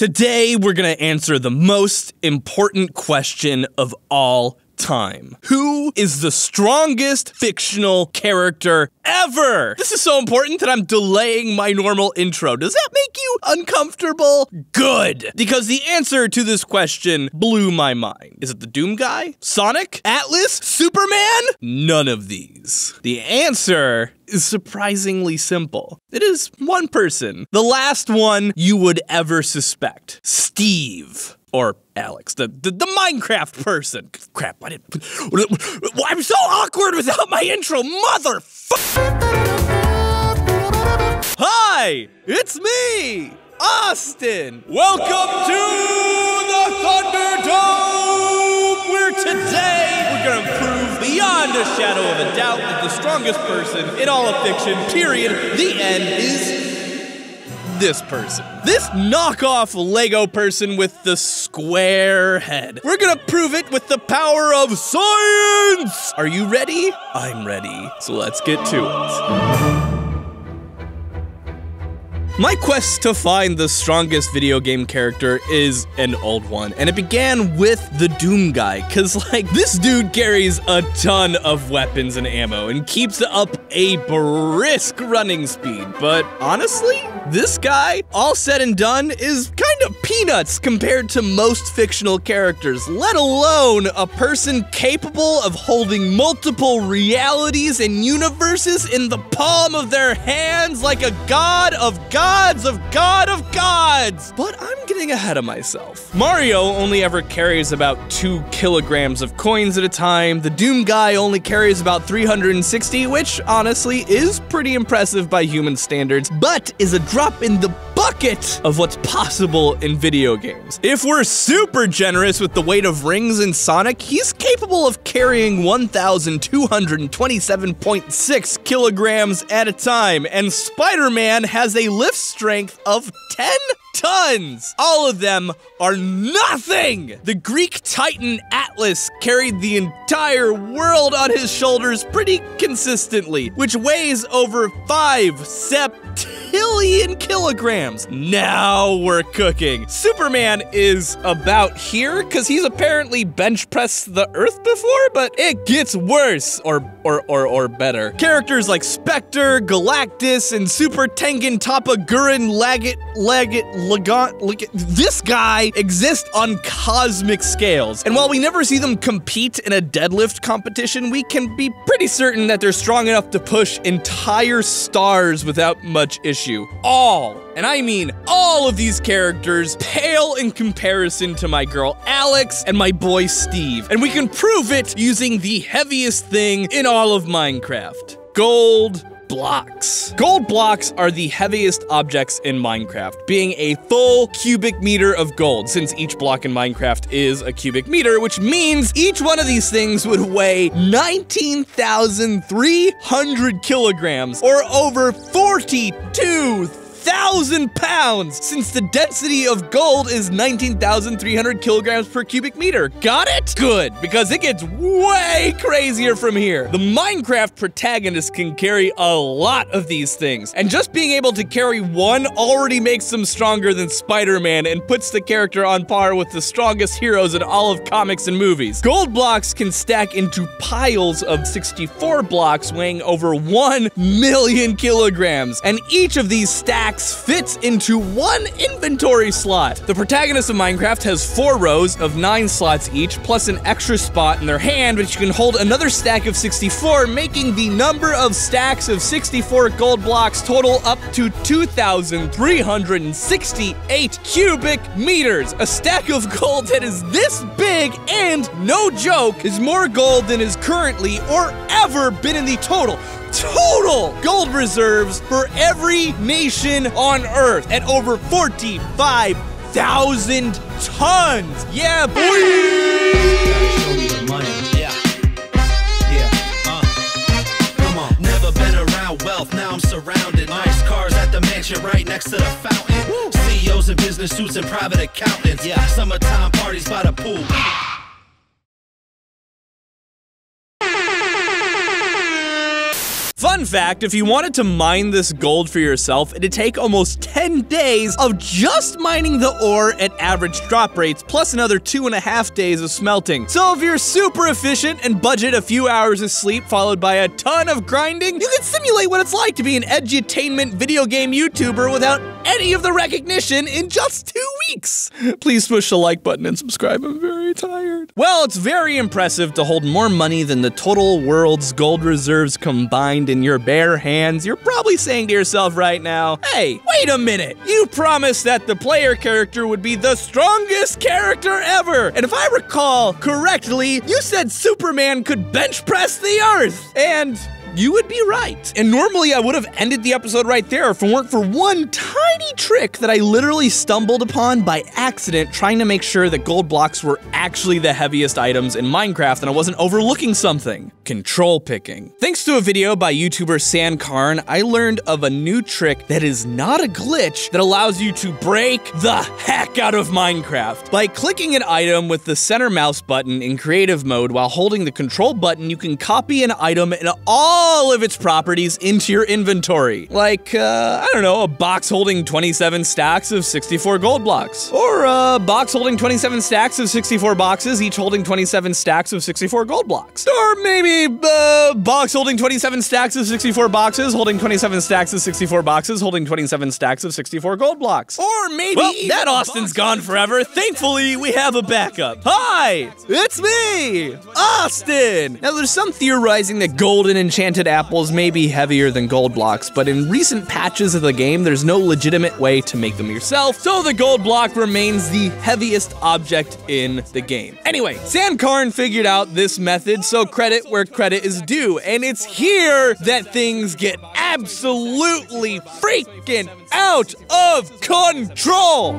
Today, we're gonna answer the most important question of all time. Who is the strongest fictional character ever? This is so important that I'm delaying my normal intro. Does that make you uncomfortable? Good. Because the answer to this question blew my mind. Is it the Doom guy? Sonic? Atlas? Superman? None of these. The answer is surprisingly simple. It is one person. The last one you would ever suspect. Steve or Alex, the, the, the Minecraft person. Crap, I didn't. I'm so awkward without my intro, motherfucker. Hi, it's me, Austin. Welcome to beyond a shadow of a doubt that the strongest person in all of fiction, period, the end, is this person. This knockoff Lego person with the square head. We're gonna prove it with the power of science! Are you ready? I'm ready. So let's get to it. My quest to find the strongest video game character is an old one, and it began with the Doom guy, cause like, this dude carries a ton of weapons and ammo and keeps up a brisk running speed, but honestly, this guy, all said and done, is kind of peanuts compared to most fictional characters, let alone a person capable of holding multiple realities and universes in the palm of their hands like a god of gods of God of gods! But I'm getting ahead of myself. Mario only ever carries about 2 kilograms of coins at a time. The Doom guy only carries about 360, which honestly is pretty impressive by human standards, but is a drop in the bucket of what's possible in video games. If we're super generous with the weight of rings in Sonic, he's capable of carrying 1,227.6 kilograms at a time, and Spider-Man has a lift strength of 10 tons. All of them are nothing. The Greek titan Atlas carried the entire world on his shoulders pretty consistently, which weighs over 5 septillion kilograms. Now we're cooking. Superman is about here because he's apparently bench pressed the earth before, but it gets worse or or or or better. Characters like Spectre, Galactus, and Super Tengen Toppa Gurren Laggett Laggett Lagat this guy exists on cosmic scales. And while we never see them compete in a deadlift competition, we can be pretty certain that they're strong enough to push entire stars without much issue. All, and I mean all of these characters pale in comparison to my girl Alex and my boy Steve. And we can prove it using the heaviest thing in all of Minecraft. Gold, blocks. Gold blocks are the heaviest objects in Minecraft, being a full cubic meter of gold, since each block in Minecraft is a cubic meter, which means each one of these things would weigh 19,300 kilograms, or over 42,000 1,000 pounds since the density of gold is 19,300 kilograms per cubic meter. Got it? Good, because it gets way crazier from here. The Minecraft protagonist can carry a lot of these things, and just being able to carry one already makes them stronger than Spider-Man and puts the character on par with the strongest heroes in all of comics and movies. Gold blocks can stack into piles of 64 blocks weighing over 1 million kilograms, and each of these stacks fits into one inventory slot. The protagonist of Minecraft has four rows of nine slots each, plus an extra spot in their hand, which can hold another stack of 64, making the number of stacks of 64 gold blocks total up to 2,368 cubic meters. A stack of gold that is this big and, no joke, is more gold than is currently or ever been in the total total gold reserves for every nation on Earth at over 45,000 tons. Yeah, boy! Show me the money. Yeah. Yeah. Uh. Come on. Never been around wealth. Now I'm surrounded. Nice cars at the mansion right next to the fountain. CEOs in business suits and private accountants. Yeah. Summertime parties by the pool. Fun fact if you wanted to mine this gold for yourself, it'd take almost 10 days of just mining the ore at average drop rates, plus another two and a half days of smelting. So if you're super efficient and budget a few hours of sleep followed by a ton of grinding, you can simulate what it's like to be an edutainment video game YouTuber without any of the recognition in just two weeks. Please push the like button and subscribe. I'm very tired. Well, it's very impressive to hold more money than the total world's gold reserves combined in your bare hands. You're probably saying to yourself right now, hey, wait a minute. You promised that the player character would be the strongest character ever. And if I recall correctly, you said Superman could bench press the earth. And you would be right. And normally I would have ended the episode right there if it weren't for one tiny trick that I literally stumbled upon by accident trying to make sure that gold blocks were actually the heaviest items in Minecraft and I wasn't overlooking something. Control picking. Thanks to a video by YouTuber San Karn, I learned of a new trick that is not a glitch that allows you to break the heck out of Minecraft. By clicking an item with the center mouse button in creative mode while holding the control button, you can copy an item in all all of its properties into your inventory. Like, uh, I don't know, a box holding 27 stacks of 64 gold blocks. Or a box holding 27 stacks of 64 boxes, each holding 27 stacks of 64 gold blocks. Or maybe a uh, box holding 27 stacks of 64 boxes, holding 27 stacks of 64 boxes, holding 27 stacks of 64 gold blocks. Or maybe well, that Austin's gone forever. Thankfully, we have a backup. Hi, it's me, Austin. Now, there's some theorizing that golden enchanted enchanted apples may be heavier than gold blocks, but in recent patches of the game, there's no legitimate way to make them yourself, so the gold block remains the heaviest object in the game. Anyway, Sankarn figured out this method, so credit where credit is due, and it's here that things get absolutely freaking out of control!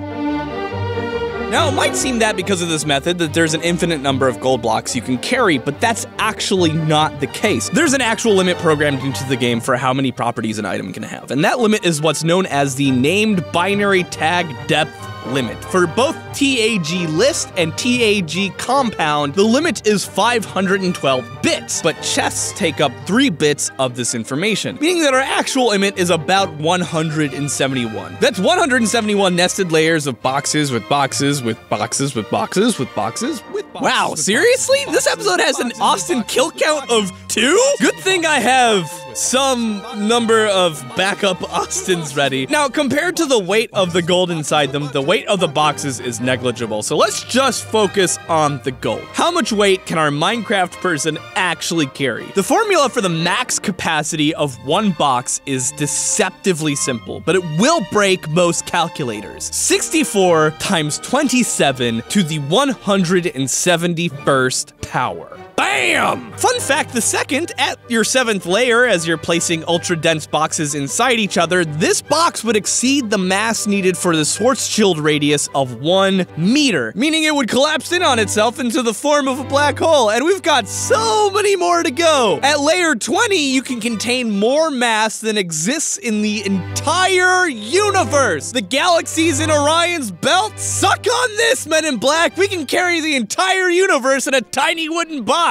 Now, it might seem that because of this method that there's an infinite number of gold blocks you can carry, but that's actually not the case. There's an actual limit programmed into the game for how many properties an item can have, and that limit is what's known as the named binary tag depth limit. For both TAG list and TAG compound, the limit is 512 bits, but chests take up 3 bits of this information, meaning that our actual limit is about 171. That's 171 nested layers of boxes with boxes with boxes with boxes with boxes with. Wow, seriously? This episode has an Austin kill count of 2? Good thing I have some number of backup Austins ready. Now, compared to the weight of the gold inside them, the weight of the boxes is negligible, so let's just focus on the gold. How much weight can our Minecraft person actually carry? The formula for the max capacity of one box is deceptively simple, but it will break most calculators. 64 times 27 to the 171st power. Bam! Fun fact, the second, at your seventh layer, as you're placing ultra-dense boxes inside each other, this box would exceed the mass needed for the Schwarzschild radius of one meter, meaning it would collapse in on itself into the form of a black hole, and we've got so many more to go! At layer 20, you can contain more mass than exists in the entire universe! The galaxies in Orion's belt? Suck on this, Men in Black! We can carry the entire universe in a tiny wooden box!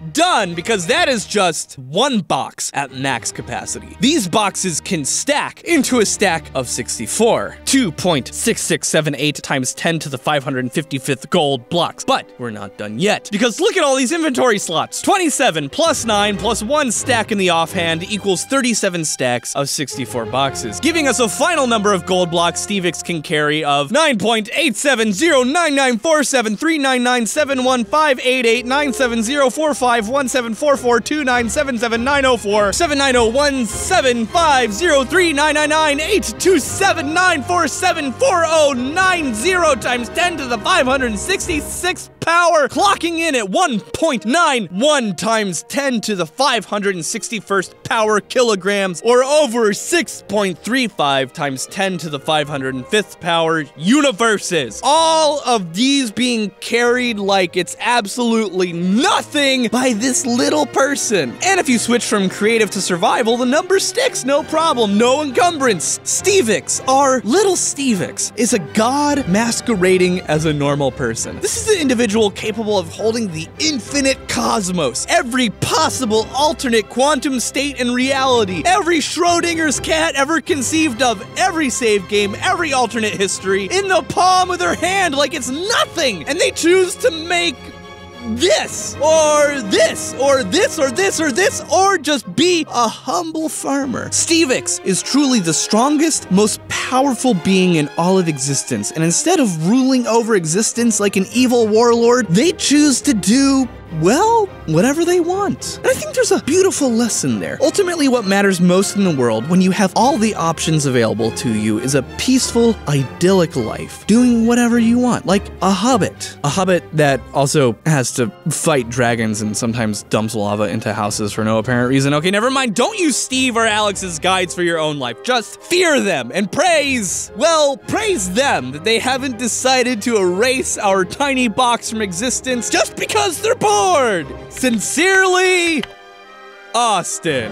done because that is just one box at max capacity. These boxes can stack into a stack of 64. 2.6678 times 10 to the 555th gold blocks. But we're not done yet, because look at all these inventory slots. 27 plus 9 plus 1 stack in the offhand equals 37 stacks of 64 boxes, giving us a final number of gold blocks Stevex can carry of 9.87099477399704599790472997949090 times 10 to the 566 power, clocking in at 1.91 times 10 to the 561st power kilograms, or over 6.35 times 10 to the 505th power universes. All of these being carried like it's absolutely nothing by this little person. And if you switch from creative to survival, the number sticks, no problem, no encumbrance. Stevix, our little Stevix, is a god masquerading as a normal person. This is an individual capable of holding the infinite cosmos, every possible alternate quantum state and reality, every Schrodinger's cat ever conceived of, every save game, every alternate history, in the palm of their hand like it's nothing. And they choose to make this or this or this or this or this or just be a humble farmer. Stevix is truly the strongest, most powerful being in all of existence, and instead of ruling over existence like an evil warlord, they choose to do well, whatever they want. And I think there's a beautiful lesson there. Ultimately, what matters most in the world when you have all the options available to you is a peaceful, idyllic life, doing whatever you want, like a hobbit. A hobbit that also has to fight dragons and sometimes dumps lava into houses for no apparent reason. Okay, never mind. Don't use Steve or Alex's guides for your own life. Just fear them and praise, well, praise them that they haven't decided to erase our tiny box from existence just because they're bored. Sincerely, Austin.